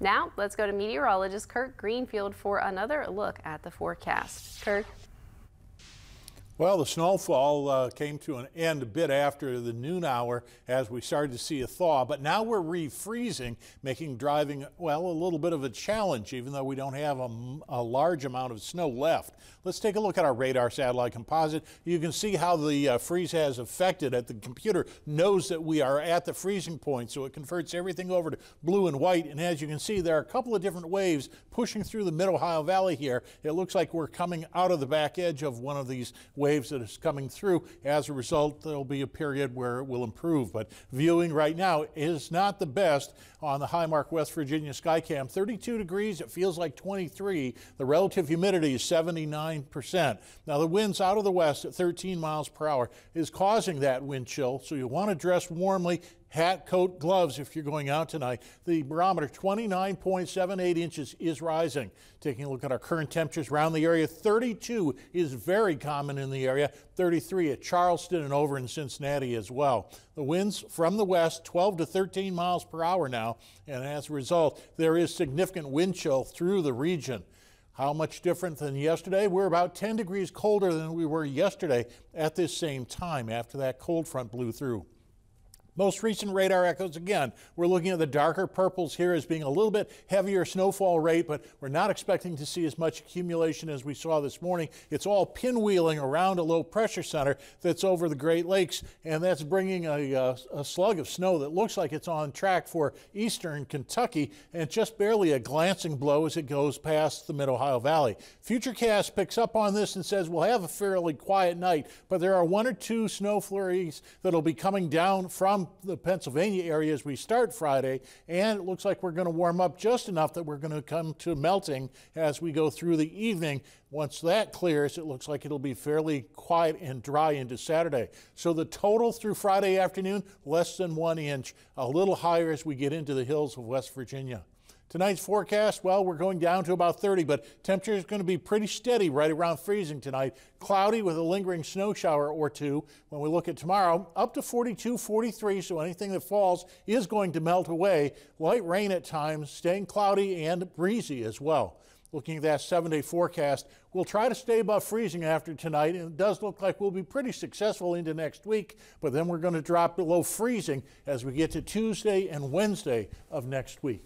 Now, let's go to meteorologist Kirk Greenfield for another look at the forecast. Kirk. Well, the snowfall uh, came to an end a bit after the noon hour as we started to see a thaw, but now we're refreezing, making driving, well, a little bit of a challenge, even though we don't have a, a, large amount of snow left. Let's take a look at our radar satellite composite. You can see how the uh, freeze has affected it. The computer knows that we are at the freezing point, so it converts everything over to blue and white. And as you can see, there are a couple of different waves pushing through the mid-Ohio Valley here. It looks like we're coming out of the back edge of one of these waves waves that is coming through. As a result, there'll be a period where it will improve. But viewing right now is not the best on the Highmark West Virginia Skycam. 32 degrees, it feels like 23. The relative humidity is 79%. Now the winds out of the west at 13 miles per hour is causing that wind chill, so you want to dress warmly hat, coat, gloves if you're going out tonight. The barometer 29.78 inches is rising. Taking a look at our current temperatures around the area, 32 is very common in the area, 33 at Charleston and over in Cincinnati as well. The winds from the west 12 to 13 miles per hour now, and as a result, there is significant wind chill through the region. How much different than yesterday? We're about 10 degrees colder than we were yesterday at this same time after that cold front blew through. Most recent radar echoes, again, we're looking at the darker purples here as being a little bit heavier snowfall rate, but we're not expecting to see as much accumulation as we saw this morning. It's all pinwheeling around a low pressure center that's over the Great Lakes, and that's bringing a, a, a slug of snow that looks like it's on track for eastern Kentucky, and just barely a glancing blow as it goes past the Mid-Ohio Valley. Futurecast picks up on this and says we'll have a fairly quiet night, but there are one or two snow flurries that'll be coming down from the Pennsylvania area as we start Friday, and it looks like we're going to warm up just enough that we're going to come to melting as we go through the evening. Once that clears, it looks like it'll be fairly quiet and dry into Saturday. So the total through Friday afternoon, less than one inch, a little higher as we get into the hills of West Virginia. Tonight's forecast, well, we're going down to about 30, but temperature is going to be pretty steady right around freezing tonight. Cloudy with a lingering snow shower or two. When we look at tomorrow, up to 42, 43, so anything that falls is going to melt away. Light rain at times, staying cloudy and breezy as well. Looking at that seven day forecast, we'll try to stay above freezing after tonight, and it does look like we'll be pretty successful into next week, but then we're going to drop below freezing as we get to Tuesday and Wednesday of next week.